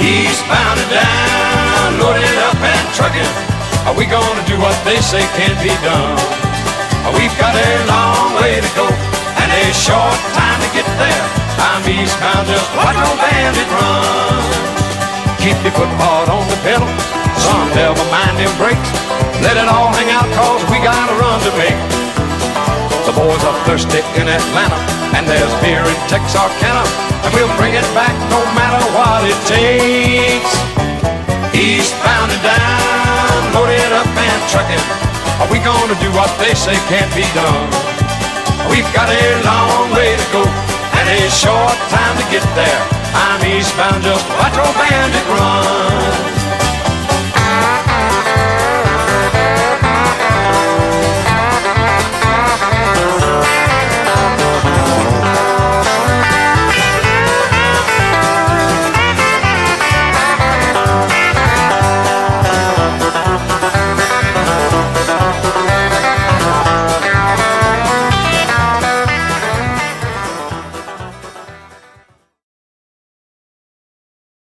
Eastbound and down, loaded up and trucking. Are we gonna do what they say can't be done? We've got a long way to go and a short time to get there. I'm eastbound, just watch no bandit run. Keep your foot hard on the pedal, son, never mind them brakes. Let it all hang out, cause we got a run to make. The boys are thirsty in Atlanta, and there's beer in Texarkana, and we'll bring it back no matter what it takes. Eastbound and down, loaded up and trucking. Are we gonna do what they say can't be done? We've got a long way to go and a short time to get there. I'm eastbound, just watch old bandit.